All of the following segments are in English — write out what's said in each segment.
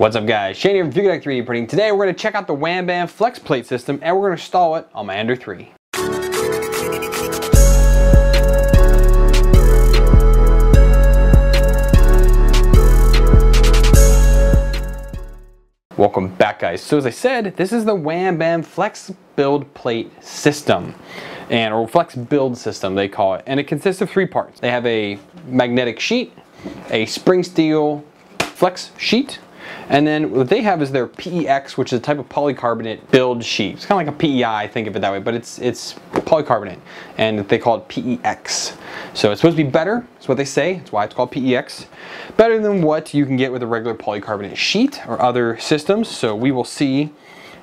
What's up guys, Shane here from Fugatech 3D Printing. Today we're going to check out the Wham Bam Flex Plate system and we're going to install it on my Ender 3. Welcome back guys. So as I said, this is the Wham Bam Flex Build Plate System and or Flex Build System they call it. And it consists of three parts. They have a magnetic sheet, a spring steel flex sheet, and then what they have is their PEX, which is a type of polycarbonate build sheet. It's kind of like a PEI, think of it that way, but it's it's polycarbonate, and they call it PEX. So it's supposed to be better, that's what they say, that's why it's called PEX. Better than what you can get with a regular polycarbonate sheet or other systems, so we will see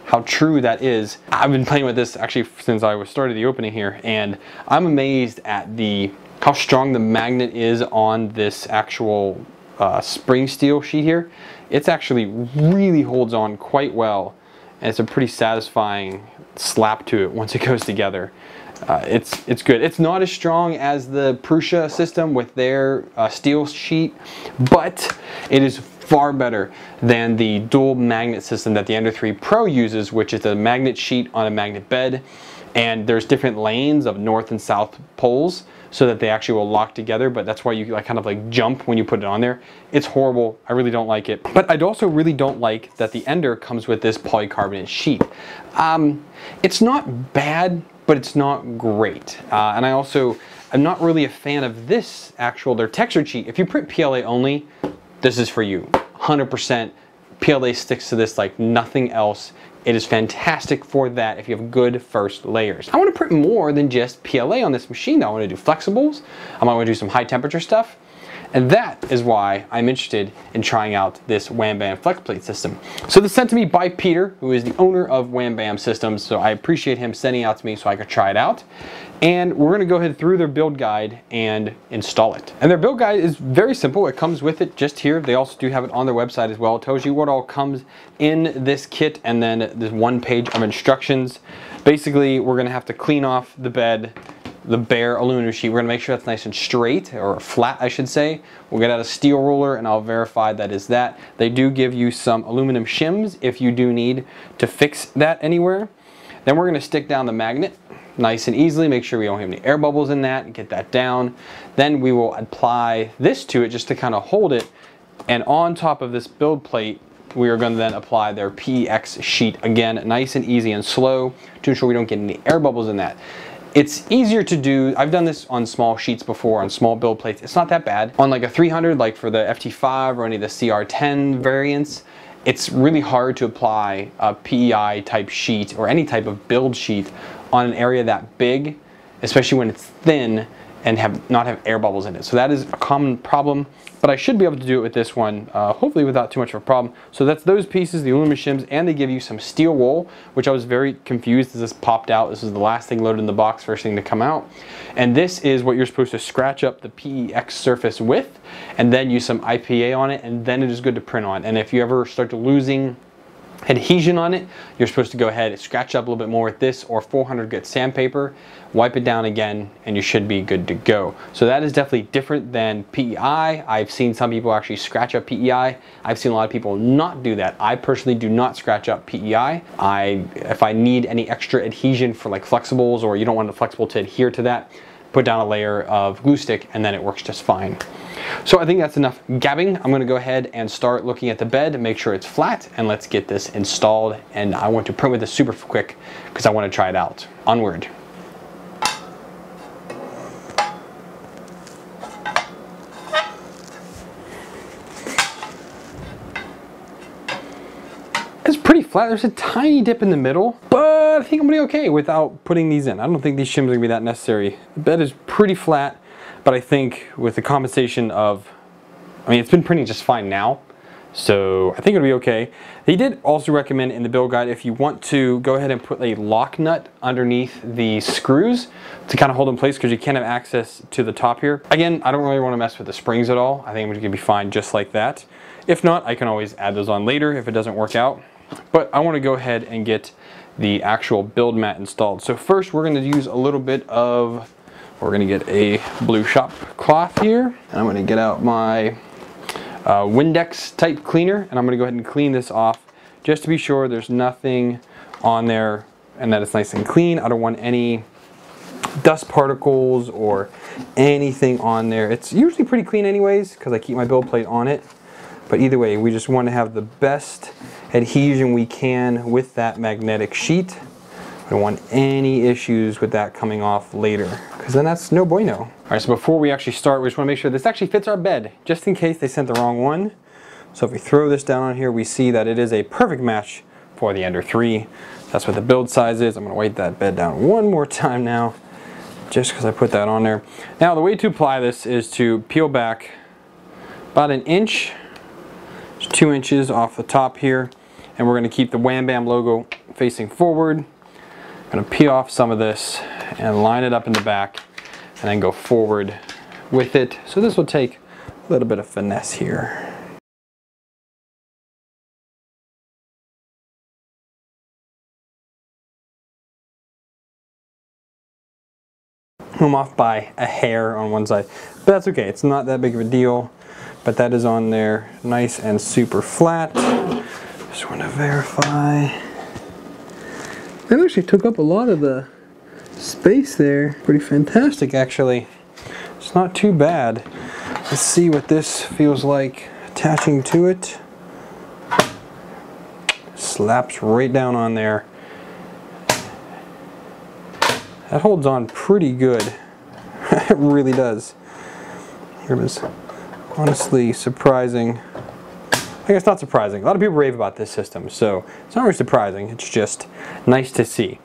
how true that is. I've been playing with this actually since I was started the opening here, and I'm amazed at the how strong the magnet is on this actual uh, spring steel sheet here, it's actually really holds on quite well. And it's a pretty satisfying slap to it once it goes together. Uh, it's it's good. It's not as strong as the Prusa system with their uh, steel sheet, but it is far better than the dual magnet system that the Ender 3 Pro uses, which is a magnet sheet on a magnet bed. And there's different lanes of north and south poles so that they actually will lock together, but that's why you like kind of like jump when you put it on there. It's horrible. I really don't like it. But I also really don't like that the Ender comes with this polycarbonate sheet. Um, it's not bad, but it's not great. Uh, and I also, I'm not really a fan of this actual, their texture sheet. If you print PLA only, this is for you, 100%. PLA sticks to this like nothing else. It is fantastic for that if you have good first layers. I want to print more than just PLA on this machine though. I want to do flexibles. I might want to do some high temperature stuff. And that is why I'm interested in trying out this Wham Bam Flex Plate system. So this sent to me by Peter, who is the owner of Wham Bam Systems. So I appreciate him sending out to me so I could try it out. And we're gonna go ahead through their build guide and install it. And their build guide is very simple. It comes with it just here. They also do have it on their website as well. It tells you what all comes in this kit and then there's one page of instructions. Basically, we're gonna have to clean off the bed, the bare aluminum sheet. We're gonna make sure that's nice and straight, or flat I should say. We'll get out a steel ruler and I'll verify that is that. They do give you some aluminum shims if you do need to fix that anywhere. Then we're gonna stick down the magnet nice and easily, make sure we don't have any air bubbles in that, get that down. Then we will apply this to it just to kind of hold it. And on top of this build plate, we are to then apply their PEX sheet again, nice and easy and slow to ensure we don't get any air bubbles in that. It's easier to do, I've done this on small sheets before, on small build plates. It's not that bad. On like a 300, like for the FT5 or any of the CR10 variants, it's really hard to apply a PEI type sheet or any type of build sheet on an area that big, especially when it's thin and have not have air bubbles in it. So that is a common problem, but I should be able to do it with this one, uh, hopefully without too much of a problem. So that's those pieces, the aluminum shims, and they give you some steel wool, which I was very confused as this popped out. This is the last thing loaded in the box, first thing to come out. And this is what you're supposed to scratch up the PEX surface with, and then use some IPA on it, and then it is good to print on. And if you ever start to losing adhesion on it, you're supposed to go ahead and scratch up a little bit more with this or 400 grit sandpaper, wipe it down again, and you should be good to go. So that is definitely different than PEI. I've seen some people actually scratch up PEI. I've seen a lot of people not do that. I personally do not scratch up PEI. I, if I need any extra adhesion for like flexibles or you don't want the flexible to adhere to that, put down a layer of glue stick and then it works just fine. So I think that's enough gabbing. I'm gonna go ahead and start looking at the bed, make sure it's flat, and let's get this installed. And I want to print with this super quick because I wanna try it out. Onward. It's pretty flat. There's a tiny dip in the middle, but I think I'm gonna be okay without putting these in. I don't think these shims are gonna be that necessary. The bed is pretty flat. But I think with the compensation of, I mean, it's been printing just fine now. So I think it'll be okay. They did also recommend in the build guide if you want to go ahead and put a lock nut underneath the screws to kind of hold in place because you can't have access to the top here. Again, I don't really want to mess with the springs at all. I think it's gonna be fine just like that. If not, I can always add those on later if it doesn't work out. But I want to go ahead and get the actual build mat installed. So first we're going to use a little bit of we're gonna get a blue shop cloth here. And I'm gonna get out my uh, Windex type cleaner and I'm gonna go ahead and clean this off just to be sure there's nothing on there and that it's nice and clean. I don't want any dust particles or anything on there. It's usually pretty clean anyways because I keep my build plate on it. But either way, we just want to have the best adhesion we can with that magnetic sheet. I don't want any issues with that coming off later because then that's no bueno. All right, so before we actually start, we just want to make sure this actually fits our bed just in case they sent the wrong one. So if we throw this down on here, we see that it is a perfect match for the Ender 3. That's what the build size is. I'm going to weight that bed down one more time now just because I put that on there. Now the way to apply this is to peel back about an inch, two inches off the top here, and we're going to keep the Wham Bam logo facing forward. I'm going to peel off some of this and line it up in the back and then go forward with it. So this will take a little bit of finesse here. I'm off by a hair on one side. But that's okay, it's not that big of a deal. But that is on there nice and super flat. Just want to verify. That actually took up a lot of the space there. Pretty fantastic actually. It's not too bad. Let's see what this feels like attaching to it. Slaps right down on there. That holds on pretty good. it really does. It was honestly surprising. I guess not surprising. A lot of people rave about this system, so it's not really surprising. It's just nice to see.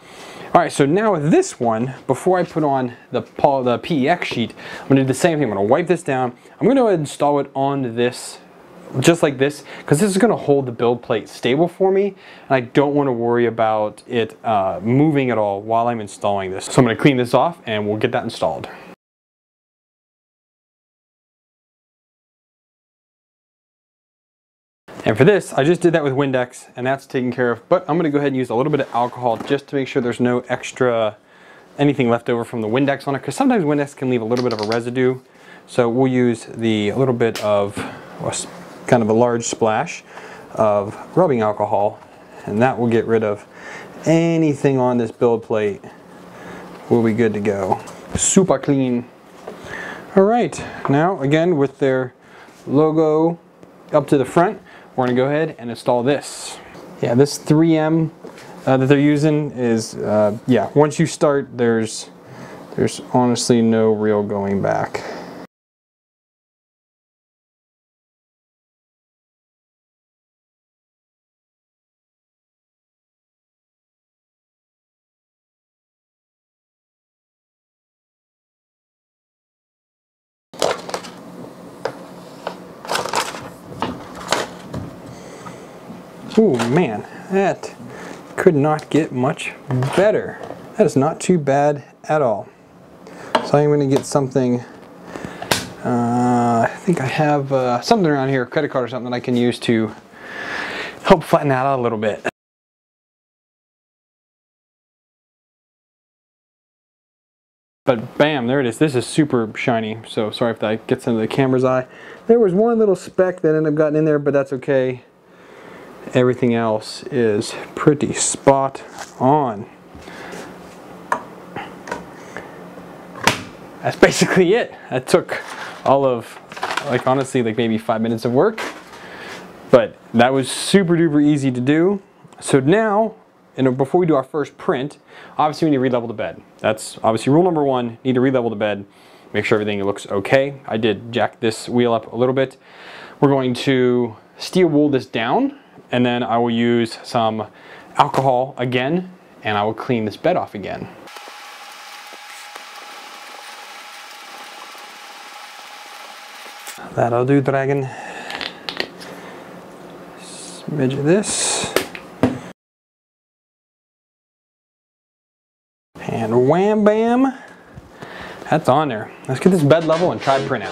All right, so now with this one, before I put on the, the PEX sheet, I'm gonna do the same thing. I'm gonna wipe this down. I'm gonna install it on this just like this because this is going to hold the build plate stable for me and I don't want to worry about it uh, moving at all while I'm installing this. So I'm going to clean this off and we'll get that installed. And for this, I just did that with Windex and that's taken care of, but I'm gonna go ahead and use a little bit of alcohol just to make sure there's no extra anything left over from the Windex on it, because sometimes Windex can leave a little bit of a residue. So we'll use the little bit of kind of a large splash of rubbing alcohol and that will get rid of anything on this build plate. We'll be good to go. Super clean. All right now again with their logo up to the front we're gonna go ahead and install this. Yeah this 3m uh, that they're using is uh, yeah once you start there's there's honestly no real going back Oh man, that could not get much better. That is not too bad at all. So I'm going to get something, uh, I think I have uh, something around here, a credit card or something that I can use to help flatten that out a little bit. But bam, there it is. This is super shiny, so sorry if that gets into the camera's eye. There was one little speck that ended up getting in there, but that's okay everything else is pretty spot on. That's basically it. That took all of, like honestly, like maybe five minutes of work. But that was super duper easy to do. So now, know, before we do our first print, obviously we need to re-level the bed. That's obviously rule number one, need to re-level the bed, make sure everything looks okay. I did jack this wheel up a little bit. We're going to steel wool this down and then I will use some alcohol again and I will clean this bed off again. That'll do, Dragon. Smidge of this. And wham bam, that's on there. Let's get this bed level and try print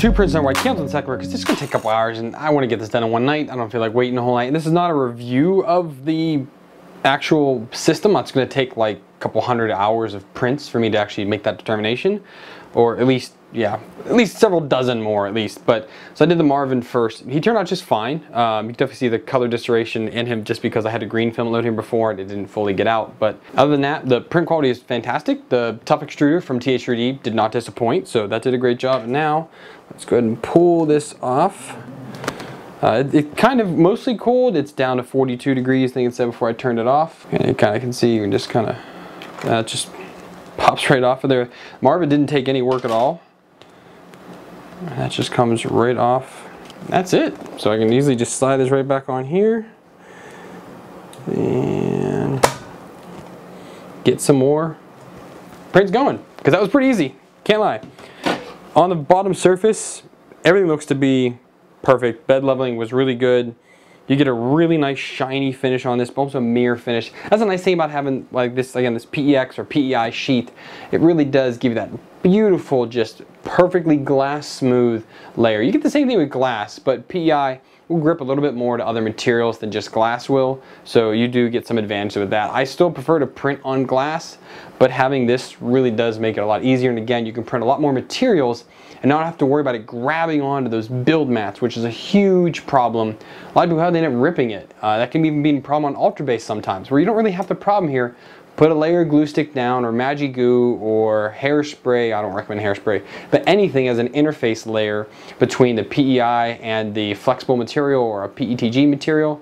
I two prints on I canceled the second one because this is gonna take a couple hours and I wanna get this done in one night. I don't feel like waiting the whole night. And this is not a review of the actual system. It's gonna take like a couple hundred hours of prints for me to actually make that determination. Or at least yeah, at least several dozen more at least. But so I did the Marvin first. He turned out just fine. Um, you can definitely see the color distortion in him just because I had a green film load him before and it didn't fully get out. But other than that, the print quality is fantastic. The tough extruder from TH3D did not disappoint, so that did a great job. Now, let's go ahead and pull this off. Uh, it, kind of mostly cooled. It's down to 42 degrees, I think it said before I turned it off. And you kind of can see, you can just kind of, that just pops right off of there. Marvin didn't take any work at all. That just comes right off. That's it. So I can easily just slide this right back on here. And get some more print's going. Because that was pretty easy. Can't lie. On the bottom surface, everything looks to be perfect. Bed leveling was really good. You get a really nice shiny finish on this, almost a mirror finish. That's a nice thing about having like this, again, this PEX or PEI sheet. It really does give you that beautiful, just perfectly glass smooth layer. You get the same thing with glass, but PEI will grip a little bit more to other materials than just glass will. So you do get some advantage with that. I still prefer to print on glass, but having this really does make it a lot easier. And again, you can print a lot more materials and not have to worry about it grabbing onto those build mats, which is a huge problem. A lot of people have they end up ripping it. Uh, that can even be a problem on Ultra Base sometimes, where you don't really have the problem here. Put a layer of glue stick down or Magigoo or hairspray, I don't recommend hairspray, but anything as an interface layer between the PEI and the flexible material or a PETG material,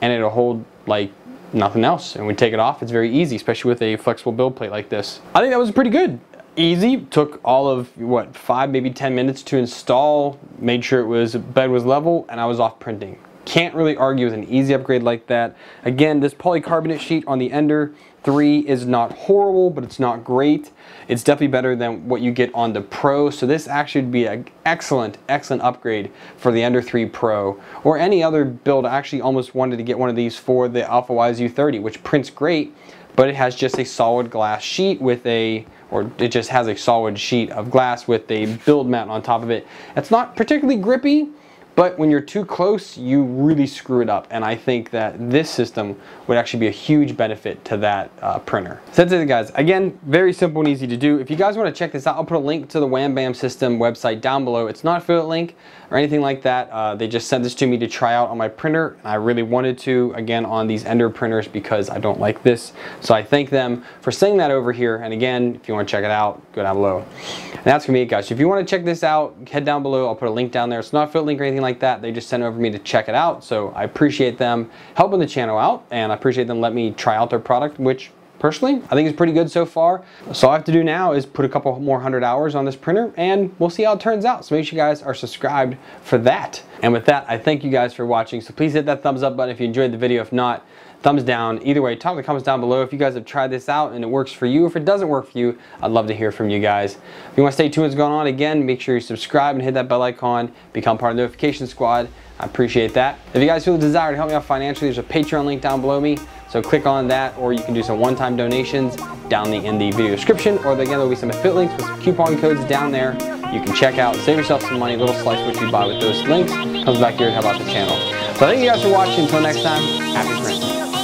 and it'll hold like nothing else. And we take it off, it's very easy, especially with a flexible build plate like this. I think that was pretty good easy. Took all of what five, maybe 10 minutes to install. Made sure it was bed was level, and I was off printing. Can't really argue with an easy upgrade like that. Again, this polycarbonate sheet on the Ender 3 is not horrible, but it's not great. It's definitely better than what you get on the Pro. So this actually would be an excellent, excellent upgrade for the Ender 3 Pro or any other build. I actually almost wanted to get one of these for the Alfawise U30, which prints great, but it has just a solid glass sheet with a or it just has a solid sheet of glass with a build mat on top of it. It's not particularly grippy, but when you're too close, you really screw it up. And I think that this system would actually be a huge benefit to that uh, printer. So that's it guys. Again, very simple and easy to do. If you guys wanna check this out, I'll put a link to the Wham Bam system website down below. It's not affiliate link or anything like that. Uh, they just sent this to me to try out on my printer. And I really wanted to, again, on these Ender printers because I don't like this. So I thank them for sending that over here. And again, if you wanna check it out, go down below. And that's gonna be it guys. So if you wanna check this out, head down below. I'll put a link down there. It's not affiliate link or anything like like that. They just sent over me to check it out. So I appreciate them helping the channel out and I appreciate them letting me try out their product, which personally, I think is pretty good so far. So all I have to do now is put a couple more hundred hours on this printer and we'll see how it turns out. So make sure you guys are subscribed for that. And with that, I thank you guys for watching. So please hit that thumbs up button if you enjoyed the video. If not, thumbs down. Either way, talk in the comments down below if you guys have tried this out and it works for you. If it doesn't work for you, I'd love to hear from you guys. If you want to stay tuned what's going on, again, make sure you subscribe and hit that bell icon, become part of the notification squad. I appreciate that. If you guys feel the desire to help me out financially, there's a Patreon link down below me. So click on that or you can do some one-time donations down the, in the video description or again there'll be some affiliate links with some coupon codes down there you can check out, save yourself some money, little slice what you buy with those links, comes back here to help out the channel. So thank you guys for watching, until next time, happy printing.